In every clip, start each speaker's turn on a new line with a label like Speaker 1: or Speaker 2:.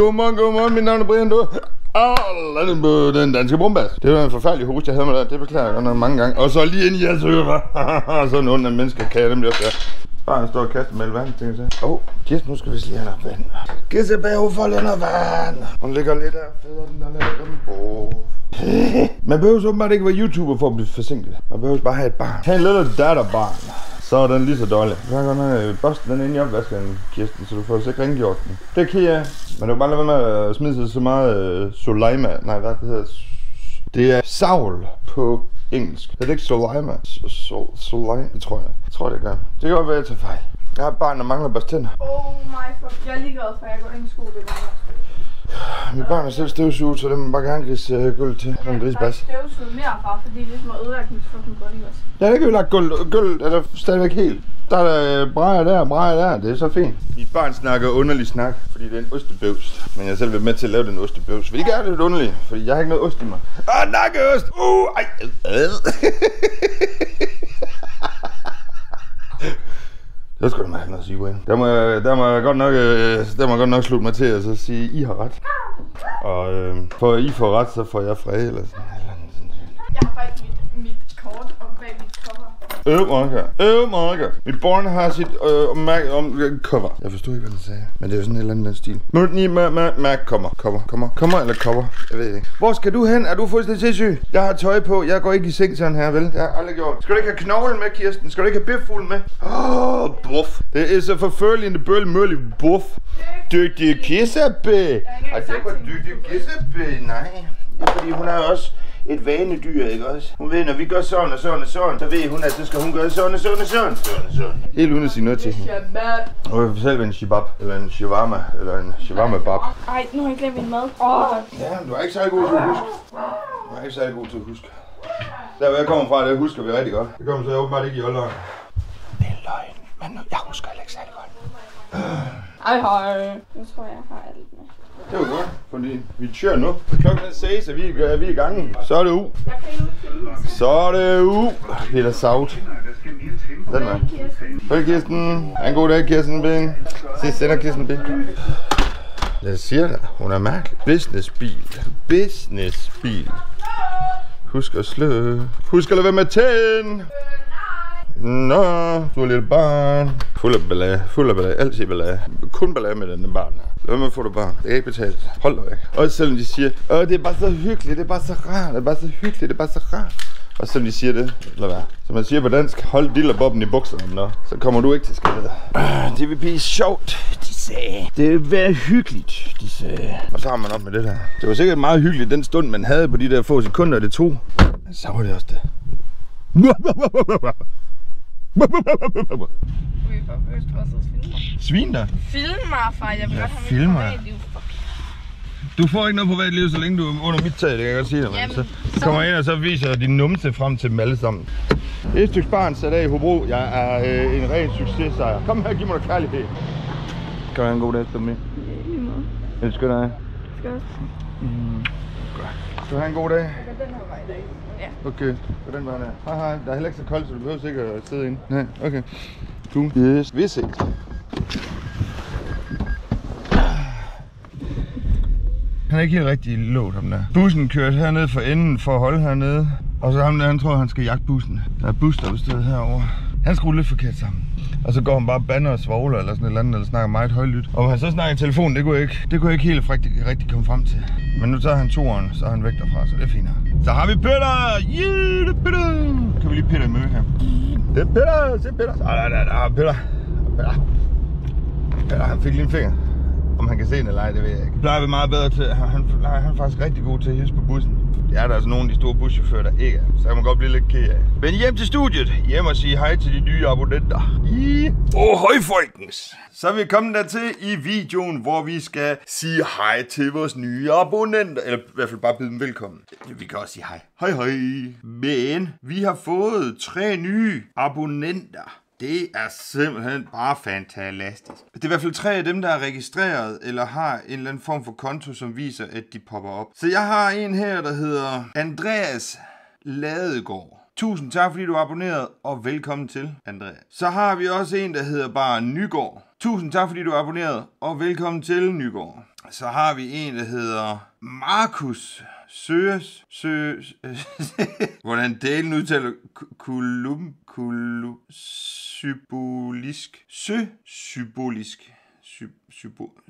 Speaker 1: Godmorgen, godmorgen. Mit navn er Brian Du. Åh, den på den danske brumbas. Det var en forfærdelig host, jeg havde med der. Det beklager jeg godt nok mange gange. Og så lige ind i jeres ører. Sådan ondt af mennesker kan jeg nemlig også være. Bare en stor kaste med vand, tænker jeg. Åh, oh, Kirsten, nu skal vi lige have noget vand. Gissebæv for lidt noget vand. Hun ligger lidt af fædre, den der lidt den bo. Man behøver åbenbart ikke være YouTuber for at blive forsinket. Man behøver bare have et barn. Ha' en lille datterbarn. Så er den lige så dårlig. Jeg har godt nok øh, børste den ind i opvasken, Kirsten, så du får sikkert rengjort den. Det kan jeg. Men du kan bare lade være med at smide sig så meget øh, Soleima. Nej, hvad det hedder? Det er savl på engelsk. Det er ikke Soleima. Sol, Soleima, tror jeg. Jeg tror, det gør. Det kan godt være, at jeg tager fejl. Jeg har et barn, der mangler børste tænder.
Speaker 2: Oh my fuck. Jeg er ligeglad for, jeg går ind i skole. Det var
Speaker 1: mit barn er selv støvsuget, så det må bare gerne grise uh, gulv til. Som en grisbas.
Speaker 2: Jeg har støvsuget mere, far, fordi det ligesom har ødelagt mit fucking gulv, ikke også?
Speaker 1: Ja, det kan vi lagt gulv. Gulv er der stadigvæk helt. Der er der øh, brejer der, brejer der. Det er så fint. Mit barn snakker underlig snak, fordi det er en ostebøvs. Men jeg har selv været med til at lave den ostebøvs. Hvilket er lidt underligt, fordi jeg har ikke noget ost i mig. Ah, nakkeost! Uh, ej. Øh. Det skulle da have noget at sige, Brian. Der må, jeg, der må jeg godt nok, øh, der må jeg godt nok slutte mig til at så sige, I har ret. Og øh, for I får ret, så får jeg fred eller sådan.
Speaker 2: Jeg har faktisk mit, mit kort om bag mit cover.
Speaker 1: Oh my god. Oh my god. Mit barn har sit øh, mærke om cover. Jeg forstod ikke, hvad den sagde. Men det er jo sådan en eller anden den stil. Mærke, mærke, kommer. Kommer, kommer. Kommer eller cover? Jeg ved det ikke. Hvor skal du hen? Er du fuldstændig sindssyg? Jeg har tøj på. Jeg går ikke i seng sådan her, vel? Det har jeg aldrig gjort. Skal du ikke have knoglen med, Kirsten? Skal du ikke have biffuglen med? Åh, oh, buff. Det er så forfølgende bøl møllig buff. Dygtig kissebæ. Og det
Speaker 2: sagt
Speaker 1: var
Speaker 2: til hende.
Speaker 1: dygtig kissebæ. Nej. Det er fordi, hun er også et vanedyr, ikke også? Hun ved, når vi gør sådan og sådan og sådan, så ved hun, at så skal hun gøre sådan og sådan og sådan. sådan, og sådan. Helt uden at sige noget til hende. Og jeg vil selv en shibab, eller en shivama, eller en shivama bab.
Speaker 2: Ej, nu har jeg glemt min mad. Åh, oh.
Speaker 1: Ja, men du er ikke særlig god til at huske. Du er ikke særlig god til at huske. Der hvor jeg kommer fra, det husker vi rigtig godt. Det kommer så åbenbart ikke i Aalborg. Det er løgn, men jeg husker heller ikke særlig godt.
Speaker 2: Ej, hej. Nu tror jeg, jeg har alt med.
Speaker 1: Det var godt, fordi vi kører nu. Klokken er 6, og vi er, vi er i gang. Så er det u. Så er det u. Peter Saut. Den var. Hej Kirsten. Ha' en god dag, Kirsten Ben. Se, sender Kirsten Ben. Jeg siger dig, hun er mærkelig. Businessbil. Businessbil. Husk at slå. Husk at lade være med at tænde. Nå, du er lille barn. Fuld af ballade, fuld af ballade, altid ballade. Kun ballade med den barn her. Lad at få det barn. Det kan ikke betales. Hold dig væk. Også selvom de siger, Åh, det er bare så hyggeligt, det er bare så rart, det er bare så hyggeligt, det er bare så rart. Og selvom de siger det, lad være. Som man siger på dansk, hold dillerbobben i bukserne, nå. Så kommer du ikke til skade. Ah, Det vil blive sjovt, de sagde. Det vil være hyggeligt, de sagde. Og så har man op med det der. Det var sikkert meget hyggeligt, den stund, man havde på de der få sekunder, det tog. Så var det også det. Svin der.
Speaker 2: Filmer, far. Jeg vil
Speaker 1: Ja,
Speaker 2: godt have mit privatliv.
Speaker 1: Du får ikke noget privatliv, så længe du er under mit tag, det kan jeg godt sige dig. Men
Speaker 2: Jamen,
Speaker 1: så
Speaker 2: så-
Speaker 1: kommer jeg ind, og så viser din numse frem til dem alle sammen. Et stykke barn sat af i Hobro. Jeg er øh, en ren successejr. Kom her, giv mig noget kærlighed. Kan du have en god dag, Stommi?
Speaker 2: Ja, lige måde.
Speaker 1: Elsker dig.
Speaker 2: Skal også.
Speaker 1: Skal du have en god dag?
Speaker 2: Ja.
Speaker 1: Okay, på den vej der. Hej hej, der er heller ikke så koldt, så du behøver sikkert at sidde inde. Nej, okay. Cool. Yes. Vi ses. Han er ikke helt rigtig lågt, ham der. Bussen kørte hernede for enden for at holde hernede. Og så ham der, han tror, han skal jagte bussen. Der er bus, der er stedet herovre. Han skruer lidt forkert sammen. Og så går han bare og bander og svogler eller sådan et eller andet, eller snakker meget højlydt. Og han så snakker i telefon, det kunne jeg ikke, det kunne jeg ikke helt rigtig, rigtig komme frem til. Men nu tager han turen, så er han væk derfra, så det er fint. Så har vi Peter! Yeah, det er Peter! Kan vi lige Peter i møde her? Det er Peter! Se Peter! Så der, der, der, Peter! Peter! Peter, han fik lige en finger. Om han kan se den eller ej, det ved jeg ikke. Plejer vi meget bedre til. Han, han, han er faktisk rigtig god til at hilse på bussen. Det er der altså nogle af de store buschauffører, der ikke er. Så jeg må godt blive lidt ked af. Men hjem til studiet. Hjem og sige hej til de nye abonnenter. I... Oh, hej folkens. Så er vi kommet dertil i videoen, hvor vi skal sige hej til vores nye abonnenter. Eller i hvert fald bare byde dem velkommen. Vi kan også sige hej. Hej hej. Men vi har fået tre nye abonnenter. Det er simpelthen bare fantastisk. Det er i hvert fald tre af dem, der er registreret, eller har en eller anden form for konto, som viser, at de popper op. Så jeg har en her, der hedder Andreas Ladegaard. Tusind tak, fordi du er abonneret, og velkommen til, Andreas. Så har vi også en, der hedder bare Nygaard. Tusind tak, fordi du er abonneret, og velkommen til, Nygaard. Så har vi en, der hedder Markus Søges. Søges. Hvordan delen udtaler kulum, kulum, symbolisk. Sø, symbolisk. Sybo-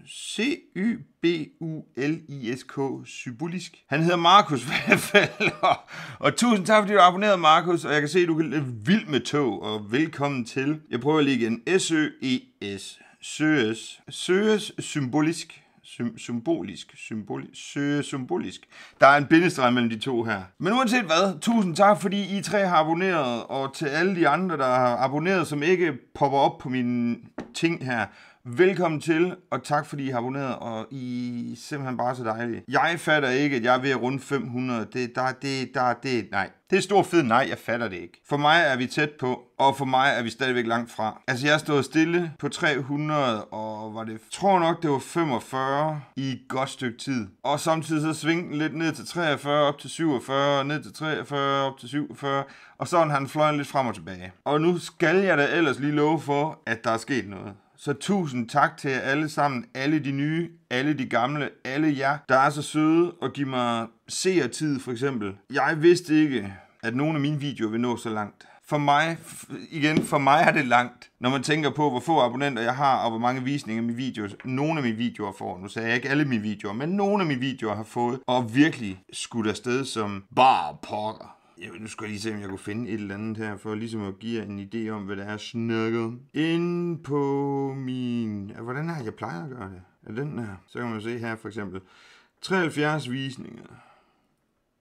Speaker 1: C-Y-B-U-L-I-S-K, symbolisk. Han hedder Markus i hvert fald, og, og tusind tak, fordi du har abonneret, Markus, og jeg kan se, at du kan lide vild med tog, og velkommen til. Jeg prøver lige igen. S-Ø-E-S. Søges. Søges symbolisk. Sym- symbolisk. Symbolisk. Søge symbolisk. Der er en bindestreg mellem de to her. Men uanset hvad, tusind tak, fordi I tre har abonneret, og til alle de andre, der har abonneret, som ikke popper op på mine ting her. Velkommen til, og tak fordi I har abonneret, og I er simpelthen bare så dejlige. Jeg fatter ikke, at jeg er ved at runde 500. Det, der, det, der, det, nej. Det er stor fed nej, jeg fatter det ikke. For mig er vi tæt på, og for mig er vi stadigvæk langt fra. Altså, jeg stod stille på 300, og var det, tror nok, det var 45 i et godt stykke tid. Og samtidig så svingte den lidt ned til 43, op til 47, ned til 43, op til 47, og sådan har han fløjet lidt frem og tilbage. Og nu skal jeg da ellers lige love for, at der er sket noget. Så tusind tak til jer alle sammen, alle de nye, alle de gamle, alle jer, der er så søde og giver mig seertid for eksempel. Jeg vidste ikke, at nogle af mine videoer vil nå så langt. For mig, igen, for mig er det langt, når man tænker på, hvor få abonnenter jeg har, og hvor mange visninger mine videoer, nogle af mine videoer får. Nu sagde jeg ikke alle mine videoer, men nogle af mine videoer har fået, og virkelig skudt afsted som bare pokker. Jeg, nu skal jeg lige se, om jeg kunne finde et eller andet her, for ligesom at give jer en idé om, hvad der er, snakket. Ind på min... Hvordan har jeg plejer at gøre det? Er den her? Så kan man se her for eksempel. 73 visninger.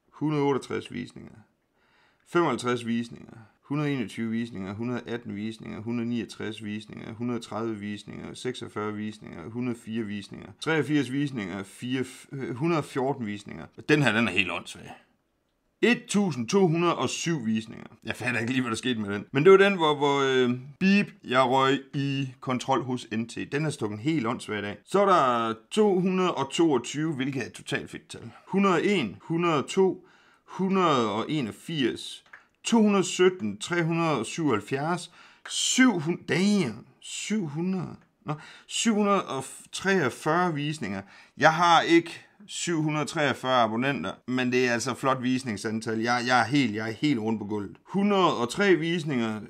Speaker 1: 168 visninger. 55 visninger. 121 visninger, 118 visninger, 169 visninger, 130 visninger, 46 visninger, 104 visninger, 83 visninger, 4, 114 visninger. Den her, den er helt åndssvag. 1207 visninger. Jeg fatter ikke lige, hvad der skete med den. Men det var den, hvor, hvor øh, beep, jeg røg i kontrol hos NT. Den er stukket helt åndssvagt af. Så er der 222, hvilket er et totalt fedt tal. 101, 102, 181, 217, 377, 700, damn, 700, nå, 743 visninger. Jeg har ikke 743 abonnenter, men det er altså flot visningsantal. Jeg, jeg er helt, jeg er helt rundt på gulvet. 103 visninger,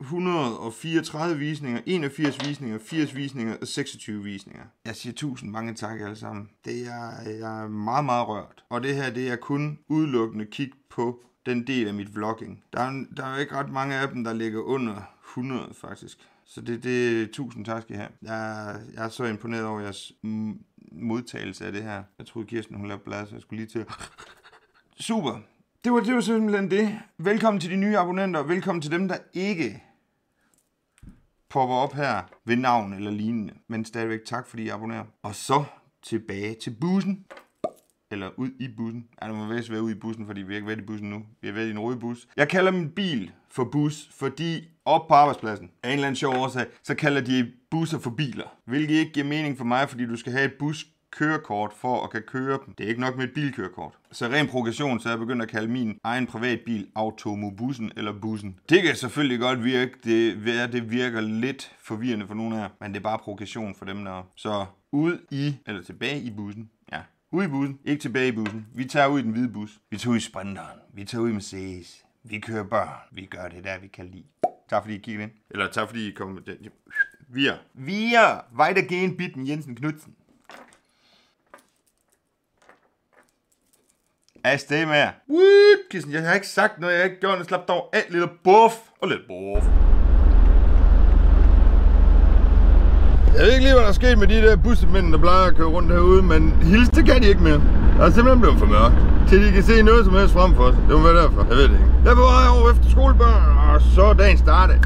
Speaker 1: 134 visninger, 81 visninger, 80 visninger og 26 visninger. Jeg siger tusind mange tak alle sammen. Det er, jeg er meget, meget rørt. Og det her, det er kun udelukkende kig på den del af mit vlogging. Der er, der er ikke ret mange af dem, der ligger under 100 faktisk. Så det, det tusind tak skal I have. Jeg, jeg er så imponeret over jeres modtagelse af det her. Jeg troede Kirsten, hun lavede blad, så jeg skulle lige til. Super. Det var, det var simpelthen det. Velkommen til de nye abonnenter, og velkommen til dem, der ikke popper op her ved navn eller lignende. Men stadigvæk tak, fordi I abonnerer. Og så tilbage til bussen. Eller ud i bussen. Ja, nu må vist være ud i bussen, fordi vi er ikke været i bussen nu. Vi er været i en rød bus. Jeg kalder min bil for bus, fordi op på arbejdspladsen, af en eller anden sjov årsag, så kalder de busser for biler. Hvilket ikke giver mening for mig, fordi du skal have et bus kørekort for at kan køre dem. Det er ikke nok med et bilkørekort. Så ren progression, så er jeg begyndt at kalde min egen privatbil automobussen eller bussen. Det kan selvfølgelig godt virke, det, være, det virker lidt forvirrende for nogle af jer, men det er bare progression for dem der. Så ud i, eller tilbage i bussen. Ud i bussen, ikke tilbage i bussen. Vi tager ud i den hvide bus. Vi tager ud i sprinteren. Vi tager ud i Mercedes. Vi kører børn. Vi gør det der, vi kan lide. Tak fordi I kiggede ind. Eller tak fordi I kom med den. Vi er. Vi er. Weitergehen bitten Jensen Knudsen. Afsted med jer. Kirsten, jeg har ikke sagt noget, jeg har ikke gjort noget. Slap dog af, lille buff. Og lidt buff. Jeg ved ikke lige, hvad der er sket med de der bussemænd, der plejer at køre rundt herude, men hils, det kan de ikke mere. Der er simpelthen blevet for mørkt. Til de kan se noget som helst frem for sig. Det må være derfor. Jeg ved det ikke. Jeg er på vej over efter skolebørn, og så er dagen startet.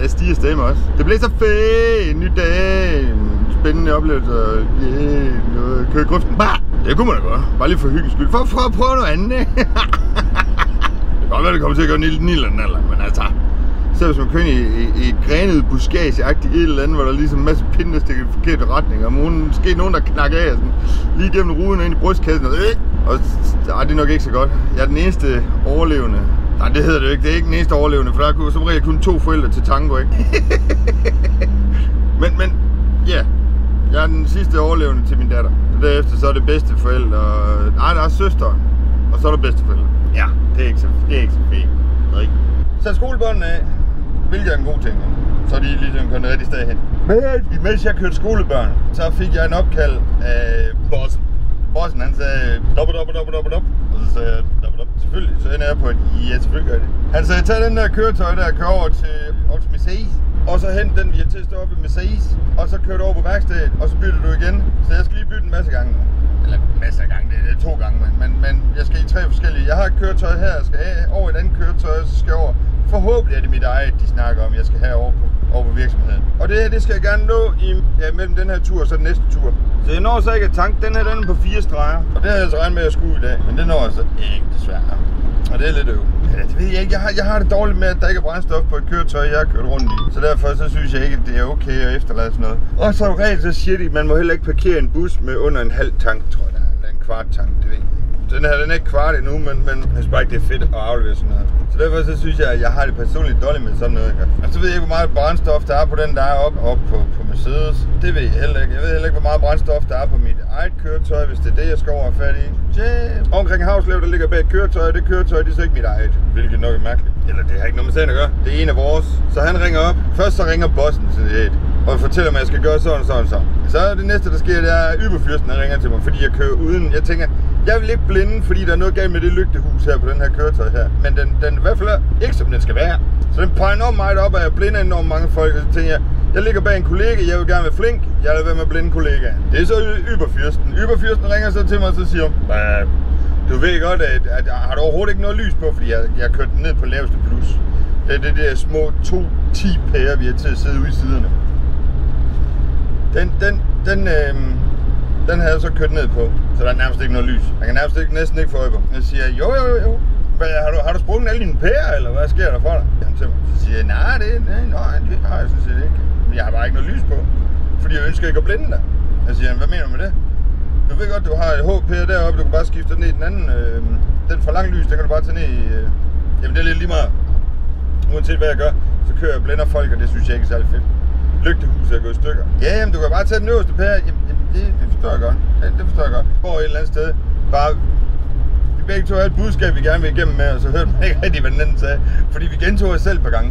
Speaker 1: Jeg stiger stemme også. Det bliver så fedt. En ny dag. En spændende oplevelse. Yeah, noget. Køre i grøften. Bah! Det kunne man da godt. Bare lige for hyggens skyld. For, for at prøve noget andet, ikke? det kan godt være, det kommer til at gøre en lille nille eller men altså... Så hvis man kører i, i, i grenet buskage-agtigt et eller andet, hvor der er ligesom en masse pinde, der stikker i forkerte retning, og måske nogen, der knakker af sådan, lige gennem ruden og ind i brystkassen, og, øh, og ej, det er nok ikke så godt. Jeg er den eneste overlevende. Nej, det hedder det jo ikke. Det er ikke den eneste overlevende, for der er som regel kun to forældre til tango, ikke? men, men Ja, jeg er den sidste overlevende til min datter. Og derefter så er det bedste forældre. Nej, der er søsteren. Og så er der bedsteforældre. Ja, det er ikke så, det er ikke så fedt. Nej. Så skolebåndene af, hvilket er en god ting. Så de ligesom kommet rigtig sted hen. Men imens jeg kørte skolebørn, så fik jeg en opkald af bossen. Bossen han sagde, dobbelt, dobbelt, dobbelt, dobbelt, dobbelt. Og så sagde jeg, dobbelt, dobbelt. Selvfølgelig, så ender jeg på et, ja, selvfølgelig gør det. Han sagde, tag den der køretøj der, kør over til, over til Mercedes. Og så hent den, vi har til at stå op i Mercedes. Og så kører du over på værkstedet, og så bytter du igen. Så jeg skal lige bytte en masse gange nu. Eller masser af gange, det er to gange, men, men, men jeg skal i tre forskellige. Jeg har et køretøj her, jeg skal have over et andet køretøj, så skal jeg over. Forhåbentlig er det mit eget, de snakker om, jeg skal have over på, over på virksomheden. Og det her, det skal jeg gerne nå i, ja, mellem den her tur og så den næste tur. Så jeg når så ikke at tanke. Den her, den er på fire streger. Og det har jeg altså regnet med at skulle i dag. Men det når jeg så ikke, desværre. Og det er lidt øv. Ja, det ved jeg ikke. Jeg har, jeg har det dårligt med, at der ikke er brændstof på et køretøj, jeg har kørt rundt i. Så derfor så synes jeg ikke, at det er okay at efterlade sådan noget. Og så regel så siger de, at man må heller ikke parkere en bus med under en halv tank, tror jeg. Eller en kvart tank, det ved jeg ikke. Den her, den er ikke kvart endnu, men, men jeg synes bare ikke, det er fedt at aflevere sådan noget. Så derfor så synes jeg, at jeg har det personligt dårligt med sådan noget. Og altså, så ved jeg ikke, hvor meget brændstof der er på den, der er oppe op på, på Mercedes. Det ved jeg heller ikke. Jeg ved heller ikke, hvor meget brændstof der er på mit eget køretøj, hvis det er det, jeg skal over have fat i. Yeah. Omkring Havslev, der ligger bag et køretøj, det køretøj, det er så ikke mit eget. Hvilket nok er mærkeligt. Eller det har ikke noget med sagen at gøre. Det er en af vores. Så han ringer op. Først så ringer bossen til det og fortæller mig, at jeg skal gøre sådan og sådan og sådan. Så det næste, der sker, det er, at Yberfyrsten ringer til mig, fordi jeg kører uden. Jeg tænker, jeg vil ikke blinde, fordi der er noget galt med det lygtehus her på den her køretøj her. Men den, den i hvert fald er ikke, som den skal være. Så den peger enormt meget op, og jeg blinder enormt mange folk. Og så tænker jeg, jeg ligger bag en kollega, jeg vil gerne være flink. Jeg vil være med blinde kollegaen. Det er så Yberfyrsten. Yberfyrsten ringer så til mig, og så siger du ved godt, at, at, at har du overhovedet ikke noget lys på, fordi jeg, jeg kørte den ned på laveste plus. Det er det der små 2-10 pærer, vi har til at sidde ude i siderne. Den, den, den, øh, den havde jeg så kørt ned på, så der er nærmest ikke noget lys. Jeg kan nærmest ikke, næsten ikke få øje på. Jeg siger, jo, jo, jo. Hvad, har, du, har du sprunget alle dine pærer, eller hvad sker der for dig? Han til mig. Så siger jeg, nej, det, nej, nej, det har jeg sådan set ikke. Men jeg har bare ikke noget lys på, fordi jeg ønsker ikke at blinde dig. Jeg siger, hvad mener du med det? Du ved godt, du har et HP deroppe, du kan bare skifte den ned i den anden. Øh, den for lang lys, den kan du bare tage ned i... Øh, jamen det er lidt lige meget. Uanset hvad jeg gør, så kører jeg og blænder folk, og det synes jeg ikke er særlig fedt. Lygtehuset er gået i stykker. Ja, jamen du kan bare tage den øverste pære. Jamen, jamen det, det forstår jeg godt. Det, det forstår jeg godt. Går et eller andet sted. Bare vi begge to har et budskab, vi gerne vil igennem med, og så hørte man ikke rigtig, hvad den anden sagde. Fordi vi gentog os selv et par gange.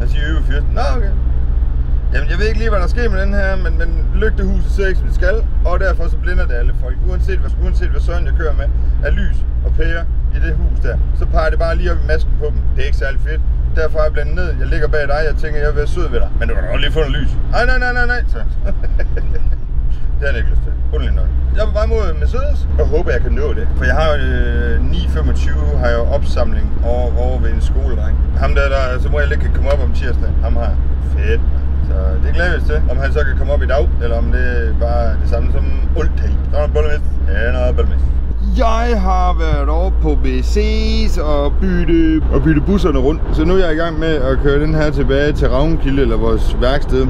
Speaker 1: Han siger øve fyrsten. Nå, okay. Jamen, jeg ved ikke lige, hvad der sker med den her, men, men lygtehuset ser ikke, som det skal, og derfor så blinder det alle folk. Uanset hvad, uanset hvad søren jeg kører med, er lys og pære i det hus der, så peger det bare lige op i masken på dem. Det er ikke særlig fedt. Derfor er jeg blandet ned. Jeg ligger bag dig, jeg tænker, jeg vil være sød ved dig. Men du kan da godt lige få noget lys. Nej, nej, nej, nej, nej. Så. det har jeg ikke lyst til. Underligt nok. Jeg er på vej mod Mercedes, og håber, jeg kan nå det. For jeg har øh, 9.25 har jeg opsamling over, over ved en skoledreng. Ham der, der som regel ikke kan komme op om tirsdag, ham har fedt. Så det glæder vi os til. Om han så kan komme op i dag, eller om det bare er det samme som altid. Så er der bollemest. Ja, noget bollemest. Jeg har været over på BC's og bytte, og bytte busserne rundt. Så nu er jeg i gang med at køre den her tilbage til Ravnkilde, eller vores værksted.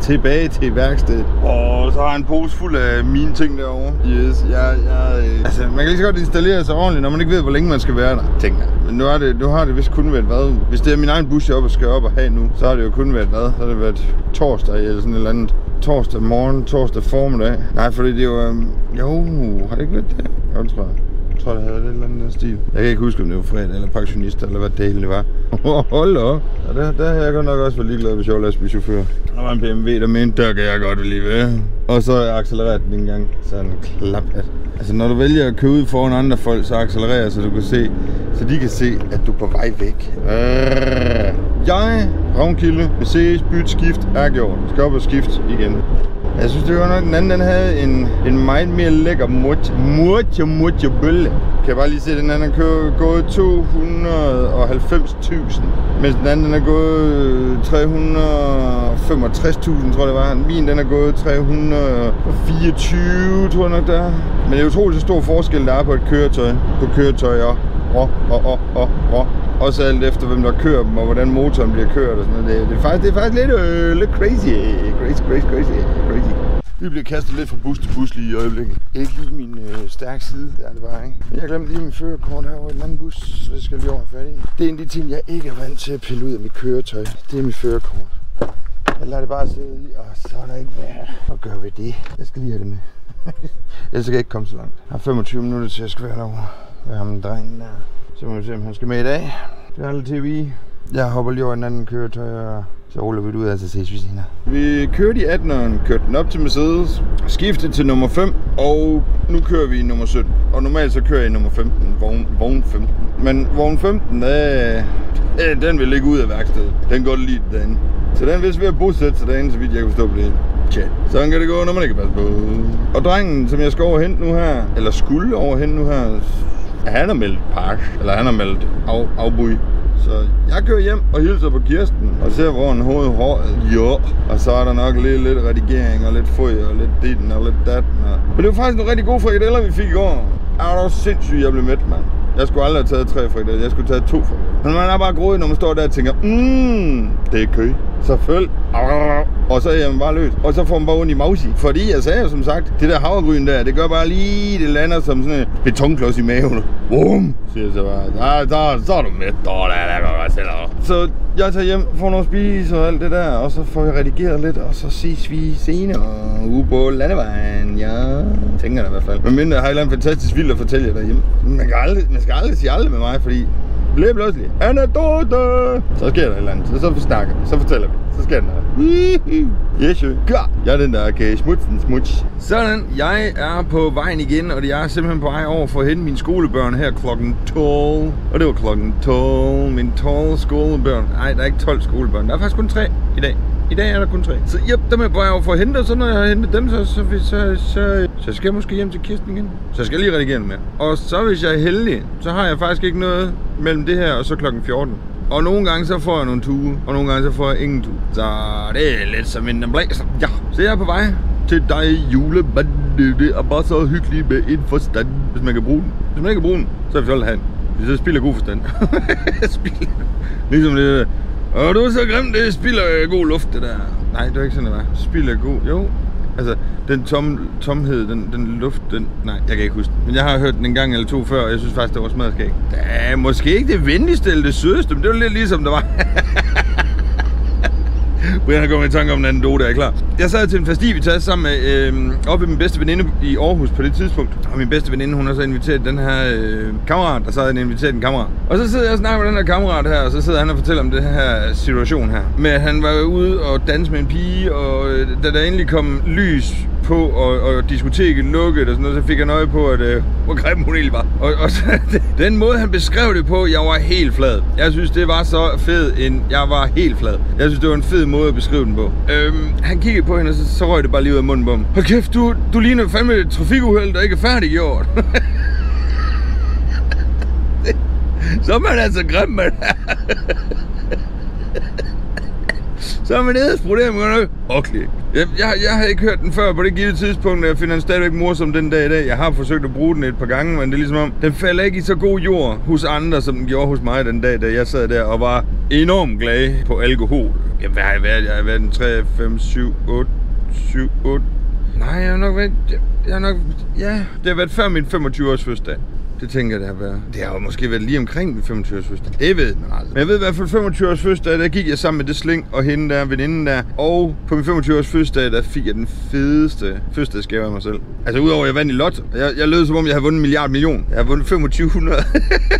Speaker 1: Tilbage til værkstedet. Og så har jeg en pose fuld af mine ting derovre. Yes, jeg, jeg, øh... Altså, man kan lige så godt installere sig ordentligt, når man ikke ved, hvor længe man skal være der, tænker jeg. Men nu, er det, nu har det vist kun været hvad? Hvis det er min egen bus, jeg op og skal op og have nu, så har det jo kun været hvad? Så har det været torsdag eller sådan et eller andet. Torsdag morgen, torsdag formiddag. Nej, fordi det var... Jo, har det ikke været det? Jo, det tror jeg. Tror, det hedder det eller andet stil. Jeg kan ikke huske, om det var fredag eller pensionister eller hvad det hele var. Hold da op. Ja, der, der har jeg godt nok også været ligeglad, hvis jeg var lastbilchauffør. Der var en BMW, der mente, der kan jeg godt lige ved. Og så accelererede den en gang. Sådan klap at. Altså, når du vælger at køre ud foran andre folk, så accelererer, så du kan se, så de kan se, at du er på vej væk. Jeg, Ravnkilde, vil ses, byt, skift, er gjort. Skal op og skift igen. Jeg synes, det var nok, den anden den havde en, en meget mere lækker murtje, murtje, murtje bølle. Kan jeg bare lige se, at den anden er gået 290.000, mens den anden den er gået øh, 365.000, tror jeg det var. Min den er gået 324, tror jeg nok der. Men det er utroligt så stor forskel, der er på et køretøj, på køretøjer. Og, og, og, og, og. Også alt efter, hvem der kører dem, og hvordan motoren bliver kørt og sådan noget. Det, det, er, faktisk, det er faktisk lidt, øh, lidt crazy. Crazy, crazy, crazy, crazy. Vi bliver kastet lidt fra bus til bus lige i øjeblikket. Ikke lige min øh, stærke side, det er det bare, ikke? Men jeg glemte lige min førerkort herovre i den anden bus, så det skal jeg lige over fat i. Det er en af de ting, jeg ikke er vant til at pille ud af mit køretøj. Det er mit førerkort. Jeg lader det bare sidde i, og så er der ikke mere. Så gør vi det. Jeg skal lige have det med. Ellers kan jeg ikke komme så langt. Jeg har 25 minutter til, at jeg skal være derovre. Med ham drengen der. Så må vi se, om han skal med i dag. Det er TV. Jeg hopper lige over en anden køretøj, og så ruller vi det ud af, så ses vi senere. Vi kørte i 18'eren, kørte den op til Mercedes, skiftede til nummer 5, og nu kører vi i nummer 17. Og normalt så kører jeg i nummer 15, vogn, vogn 15. Men vogn 15, øh, øh, den vil ligge ud af værkstedet. Den går lige derinde. Så den hvis vi har at bosætte sig derinde, så vidt jeg kan forstå på det. Tja, sådan kan det gå, når man ikke kan passe på. Og drengen, som jeg skal overhente nu her, eller skulle overhente nu her, han har meldt park, eller han har meldt af, afbud. Så jeg kører hjem og hilser på Kirsten og ser, hvor en hoved håret. Jo. Og så er der nok lige lidt redigering og lidt fod og lidt ditten og lidt datten. Og... Men det var faktisk nogle rigtig gode frikadeller, vi fik i går. Er du sindssygt, jeg blev mæt, mand. Jeg skulle aldrig have taget tre frikadeller, jeg skulle have taget to frikadeller. Men man er bare grådig, når man står der og tænker, mmm, det er kø. Selvfølgelig. Og så er jeg bare løs. Og så får man bare ondt i mausi. Fordi jeg sagde som sagt, det der havregryn der, det gør bare lige, det lander som sådan en betonklods i maven. Boom, siger jeg så bare. Der, der, så er du med. Der, der, der, der, selv. Så jeg tager hjem, får noget at spise og alt det der, og så får jeg redigeret lidt, og så ses vi senere ude på landevejen. Ja, tænker jeg i hvert fald. Men mindre jeg har et eller andet fantastisk vildt at fortælle jer derhjemme. Man, kan aldrig, man skal aldrig sige aldrig med mig, fordi lige pludselig, anekdote, så sker der et eller andet, så, så snakker vi, så fortæller vi, så sker der noget. Yes, gør. Jeg er den der kan smutsen smuts. Sådan, jeg er på vejen igen, og jeg er simpelthen på vej over for at hente mine skolebørn her klokken 12. Og det var klokken 12, mine 12 skolebørn. Nej, der er ikke 12 skolebørn, der er faktisk kun 3 i dag. I dag er der kun tre. Så yep, dem er jeg vej over for at hente, og så når jeg har hentet dem, så, så, så, så, så skal jeg måske hjem til Kirsten igen. Så jeg skal lige redigere med. Og så hvis jeg er heldig, så har jeg faktisk ikke noget mellem det her og så klokken 14. Og nogle gange så får jeg nogle ture, og nogle gange så får jeg ingen ture. Så det er lidt som en blæser. Ja, så jeg er på vej til dig julebande. Det er bare så hyggeligt med en forstand, hvis man kan bruge den. Hvis man ikke kan bruge den, så er vi have den. Hvis jeg spiller god forstand. spiller. Ligesom det og du er så grim, det spilder god luft, det der. Nej, det er ikke sådan, det var. Spilder god, jo. Altså, den tom, tomhed, den, den luft, den... Nej, jeg kan ikke huske den. Men jeg har hørt den en gang eller to før, og jeg synes faktisk, det var smadskæg. Det er måske ikke det venligste eller det sødeste, men det var lidt ligesom det var. Brian har kommet i tanke om en anden dode, er klar. Jeg sad til en festivitas sammen med, øh, oppe med min bedste veninde i Aarhus på det tidspunkt. Og min bedste veninde, hun har så inviteret den her øh, kammerat, og så havde han inviteret en kammerat. Og så sidder jeg og snakker med den her kammerat her, og så sidder han og fortæller om det her situation her. Med at han var ude og danse med en pige, og øh, da der endelig kom lys på, og, og diskoteket lukket og sådan noget, så fik jeg nøje på, at øh, hvor grim hun egentlig var. Og, og så, den måde, han beskrev det på, jeg var helt flad. Jeg synes, det var så fed en... Jeg var helt flad. Jeg synes, det var en fed måde at beskrive den på. Øhm, han kiggede på hende, og så, så røg det bare lige ud af munden på ham. Hold kæft, du, du ligner fandme et trafikuheld, der ikke er færdiggjort. så er man altså grim, man. så er man edesproblem godt Okay. Jeg, jeg, jeg har ikke hørt den før på det givet tidspunkt, og jeg finder den stadigvæk morsom den dag i dag. Jeg har forsøgt at bruge den et par gange, men det er ligesom om, den falder ikke i så god jord hos andre, som den gjorde hos mig den dag, da jeg sad der og var enormt glad på alkohol. Jeg, hvad har jeg været? Jeg har været den 3, 5, 7, 8, 7, 8... Nej, jeg har nok været... Jeg har nok... Ja, det har været før min 25 års fødselsdag. Det tænker jeg, det har været. Det har jo måske været lige omkring min 25 års fødselsdag. Det ved man aldrig. Men jeg ved i hvert fald 25 års fødselsdag, der gik jeg sammen med det sling og hende der, veninden der. Og på min 25 års fødselsdag, der fik jeg den fedeste fødselsdagsgave af mig selv. Altså udover at jeg vandt i lot. Jeg, jeg lød som om, jeg havde vundet en milliard million. Jeg har vundet 2500.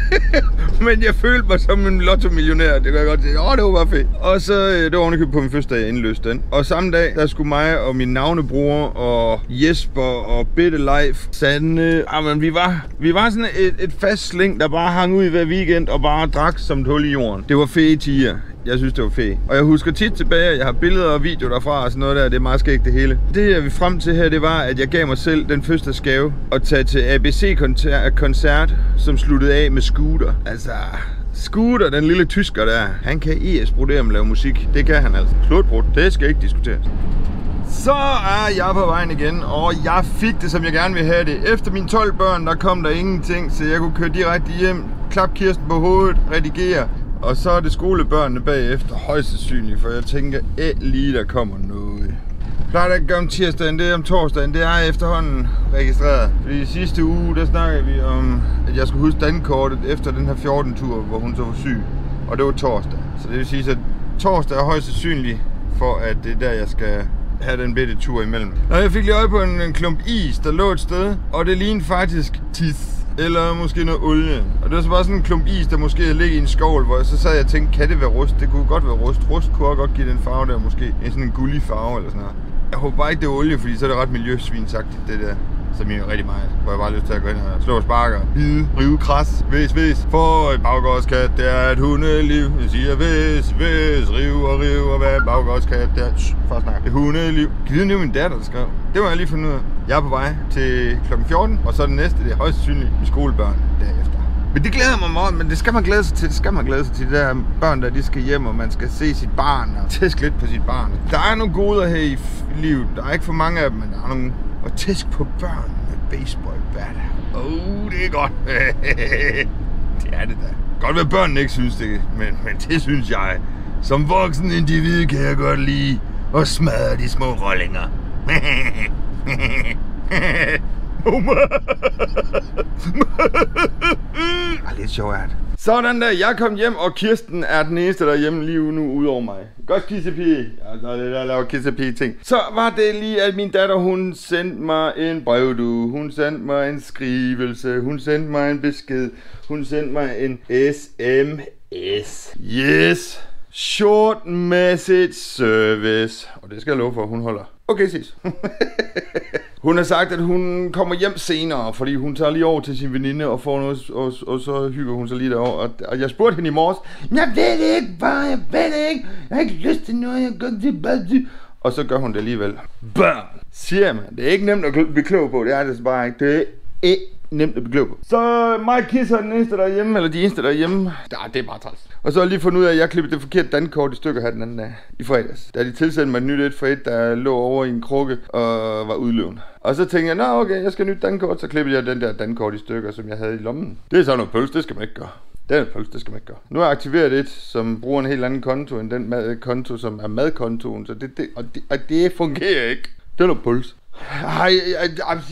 Speaker 1: Men jeg følte mig som en lotto-millionær. Det kan jeg godt sige. Åh, det var bare fedt. Og så, øh, det var ovenikøbet på min fødselsdag, jeg indløste den. Og samme dag, der skulle mig og min navnebror og Jesper og Bitte Leif, Sande. Jamen, vi var, vi var sådan et, et fast sling, der bare hang ud hver weekend og bare drak som et hul i jorden. Det var fede tiger. Jeg synes, det var fedt. Og jeg husker tit tilbage, jeg har billeder og videoer derfra og sådan noget der. Det er meget skægt det hele. Det, jeg vi frem til her, det var, at jeg gav mig selv den første skave at tage til ABC-koncert, som sluttede af med Scooter. Altså, Scooter, den lille tysker der, han kan IS brodere om at lave musik. Det kan han altså. Slutbrud, det skal ikke diskuteres. Så er jeg på vejen igen, og jeg fik det, som jeg gerne vil have det. Efter mine 12 børn, der kom der ingenting, så jeg kunne køre direkte hjem, klap Kirsten på hovedet, redigere. Og så er det skolebørnene bagefter, højst sandsynligt, for jeg tænker, æ, lige der kommer noget. Plejer det ikke om tirsdagen, det er om torsdagen, det er efterhånden registreret. Fordi sidste uge, der snakkede vi om, at jeg skulle huske dankortet efter den her 14-tur, hvor hun så var syg. Og det var torsdag. Så det vil sige, at torsdag er højst sandsynligt for at det er der, jeg skal have den bitte tur imellem. Nå, jeg fik lige øje på en, en klump is, der lå et sted, og det lignede faktisk tis eller måske noget olie. Og det var så bare sådan en klump is, der måske ligger i en skovl, hvor jeg så sad jeg og tænkte, kan det være rust? Det kunne godt være rust. Rust kunne også godt give den farve der måske. En sådan en gullig farve eller sådan noget. Jeg håber bare ikke, det er olie, fordi så er det ret miljøsvinsagtigt, det der som er rigtig meget, hvor jeg bare har lyst til at gå ind og slå sparker, bide, rive, kras, hvis, hvis. For et baggårdskat, det er et hundeliv. Jeg siger hvis, hvis, rive og rive, og hvad en baggårdskat, det er, shh, for snak. Et hundeliv. Giv det min datter, der skrev. Det var jeg lige fundet ud af. Jeg er på vej til kl. 14, og så det næste, det er højst sandsynligt med skolebørn derefter. Men det glæder mig meget, men det skal man glæde sig til. Det skal man glæde sig til, de der børn, der de skal hjem, og man skal se sit barn og tæske lidt på sit barn. Der er nogle goder her i livet. Der er ikke for mange af dem, men der er nogle at tæsk på børn med baseballbat. Åh, oh, det er godt. det er det da. Godt være børnene ikke synes det, men, men det synes jeg. Som voksen individ kan jeg godt lide at smadre de små rollinger. ah, lidt sjovt er det. Sådan der, jeg kom hjem, og Kirsten er den eneste, der er hjemme lige nu, udover mig. Godt kissepige. Ja, der er det, der laver kissepige ting. Så var det lige, at min datter, hun sendte mig en brev, du. Hun sendte mig en skrivelse. Hun sendte mig en besked. Hun sendte mig en SMS. Yes. Short message service. Og det skal jeg love for, hun holder. Okay, ses. Hun har sagt, at hun kommer hjem senere, fordi hun tager lige over til sin veninde og får noget, og, og så hygger hun sig lige derovre. Og, og jeg spurgte hende i morges, jeg ved ikke, bare, jeg ved ikke, jeg har ikke lyst til noget, jeg går til bare Og så gør hun det alligevel. Børn, siger man. Det er ikke nemt at blive klog på, det er det altså bare ikke. Det er nemt at klog på. Så mig Kiss er den eneste, der er hjemme, eller de eneste, der er hjemme. Ja, det er bare træls. Og så har jeg lige fundet ud af, at jeg klippede det forkerte dankort i stykker her den anden dag i fredags. Da de tilsendte mig et nyt et for et, der lå over i en krukke og var udløven. Og så tænkte jeg, nå okay, jeg skal nyt dankort, så klippede jeg den der dankort i stykker, som jeg havde i lommen. Det er så noget pøls, det skal man ikke gøre. Det er pøls, det skal man ikke gøre. Nu har jeg aktiveret et, som bruger en helt anden konto, end den mad- konto, som er madkontoen, så det, det, og, det, og det fungerer ikke. Det er noget puls. Ej,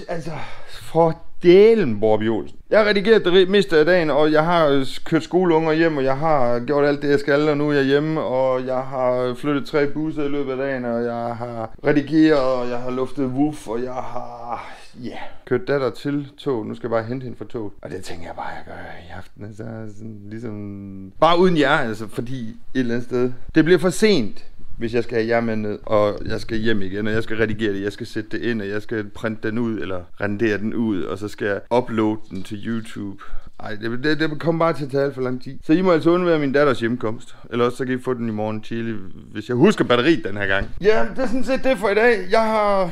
Speaker 1: altså, for delen, Borbi Olsen. Jeg har redigeret det meste af dagen, og jeg har øh, kørt skoleunger hjem, og jeg har øh, gjort alt det, jeg skal, og nu er jeg hjemme, og jeg har øh, flyttet tre busser i løbet af dagen, og jeg har redigeret, og jeg har luftet woof, og jeg har ja, yeah. kørt datter til tog. Nu skal jeg bare hente hende fra tog. Og det tænker jeg bare, jeg gør i aften. Altså, sådan, ligesom... Bare uden jer, altså, fordi et eller andet sted. Det bliver for sent hvis jeg skal have jer med ned, og jeg skal hjem igen, og jeg skal redigere det, jeg skal sætte det ind, og jeg skal printe den ud, eller rendere den ud, og så skal jeg uploade den til YouTube. Ej, det, det, det kommer bare til at tage alt for lang tid. Så I må altså undvære min datters hjemkomst. Eller også så kan I få den i morgen chili, hvis jeg husker batteriet den her gang. Ja, det er sådan set det for i dag. Jeg har...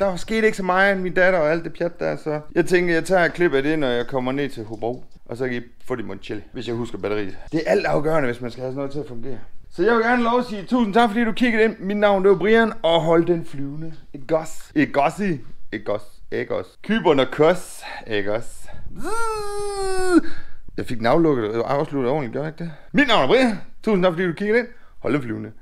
Speaker 1: Der var sket ikke så meget end min datter og alt det pjat der, så... Jeg tænker, jeg tager et klip af det, når jeg kommer ned til Hobro. Og så kan I få det i morgen chili, hvis jeg husker batteriet. Det er alt afgørende, hvis man skal have sådan noget til at fungere. Så jeg vil gerne lov at sige tusind tak, fordi du kiggede ind. Mit navn det var Brian, og hold den flyvende. Et gos. Ikke gossi. Ikke gos. Ikke os. Kyberne kos. Ikke os. Jeg fik den aflukket og øh, afsluttet ordentligt, gør jeg ikke det? Mit navn er Brian. Tusind tak, fordi du kiggede ind. Hold den flyvende.